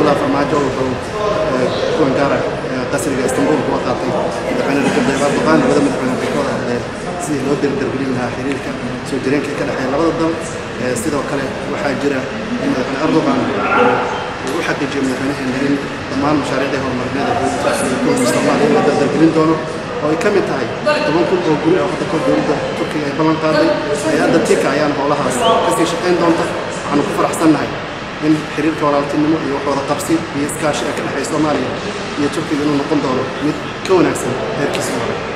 كلها فرماجه وكون قارع قصر اسطنبول هو قاطي دحين ركب اردوغان ولا مدحين الدكتور سيدي لو دير دير لها حريرك سو جرين كان حي لبدا دم sidoo kale waxaa jira in madaxweyne erdogan uu xaqiijiyo madaxweynaheena in dhammaan mashaariicdii horumarineed soomaaliya la dardargelin doono oo ay ka mid tahay toban kun oo guri oo hadda kor dowladda turkiga ay ballan qaaday hay-adda tika ayaana howlahaas kasii shaqayn doonta waxaanu ku faraxsannahay in xiriirka walaaltinimo iyo waxooda qabsi iyo iskaashi ay ka dhexay soomaaliya iyo turkiga inuu noqon doono mid ka wanaagsan heerkiisa hore